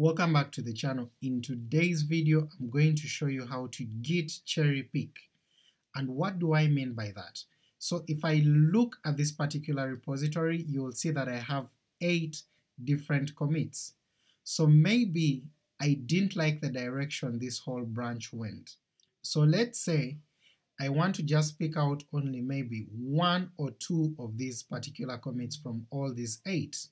Welcome back to the channel. In today's video I'm going to show you how to git cherry pick. And what do I mean by that? So if I look at this particular repository you'll see that I have 8 different commits. So maybe I didn't like the direction this whole branch went. So let's say I want to just pick out only maybe one or two of these particular commits from all these 8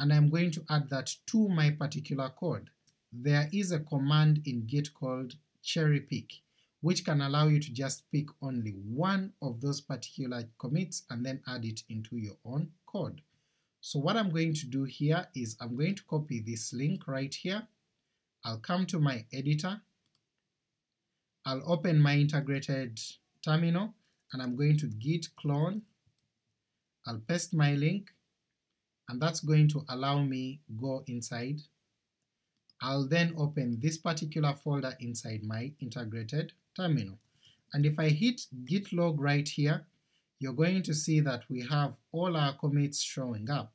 and I'm going to add that to my particular code. There is a command in Git called cherry pick, which can allow you to just pick only one of those particular commits and then add it into your own code. So what I'm going to do here is I'm going to copy this link right here, I'll come to my editor, I'll open my integrated terminal, and I'm going to git clone, I'll paste my link, and that's going to allow me go inside. I'll then open this particular folder inside my integrated terminal. And if I hit git log right here, you're going to see that we have all our commits showing up.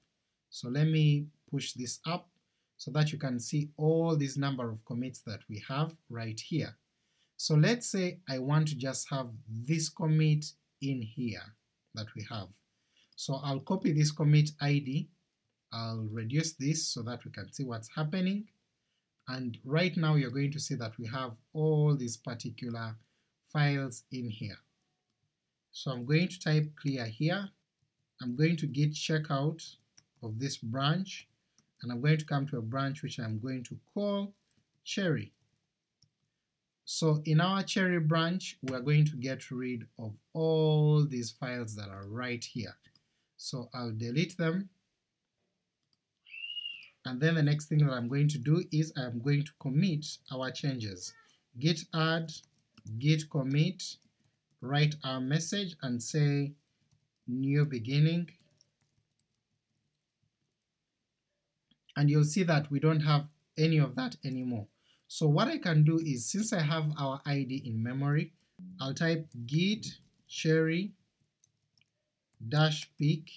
So let me push this up so that you can see all this number of commits that we have right here. So let's say I want to just have this commit in here that we have. So I'll copy this commit ID I'll reduce this so that we can see what's happening, and right now you're going to see that we have all these particular files in here. So I'm going to type clear here, I'm going to git checkout of this branch, and I'm going to come to a branch which I'm going to call cherry. So in our cherry branch we're going to get rid of all these files that are right here. So I'll delete them and then the next thing that I'm going to do is I'm going to commit our changes. git add, git commit, write our message and say new beginning, and you'll see that we don't have any of that anymore. So what I can do is, since I have our ID in memory, I'll type git cherry dash pick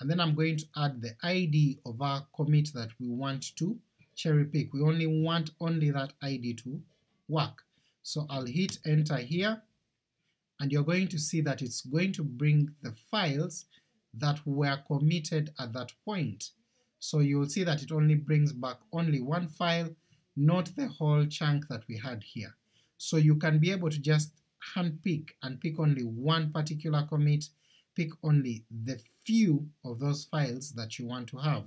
and then I'm going to add the ID of our commit that we want to cherry pick. We only want only that ID to work. So I'll hit enter here, and you're going to see that it's going to bring the files that were committed at that point. So you'll see that it only brings back only one file, not the whole chunk that we had here. So you can be able to just handpick and pick only one particular commit pick only the few of those files that you want to have.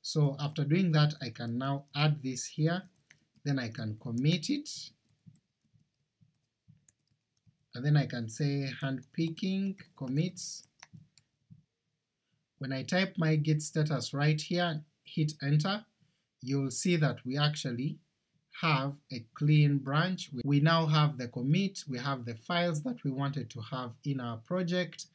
So after doing that I can now add this here, then I can commit it, and then I can say handpicking commits. When I type my git status right here, hit enter, you'll see that we actually have a clean branch. We now have the commit, we have the files that we wanted to have in our project,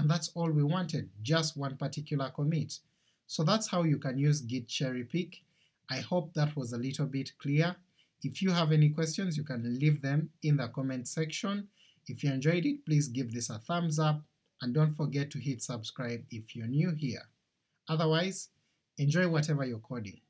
and that's all we wanted, just one particular commit. So that's how you can use git cherry pick. I hope that was a little bit clear. If you have any questions you can leave them in the comment section. If you enjoyed it please give this a thumbs up, and don't forget to hit subscribe if you're new here. Otherwise, enjoy whatever you're coding.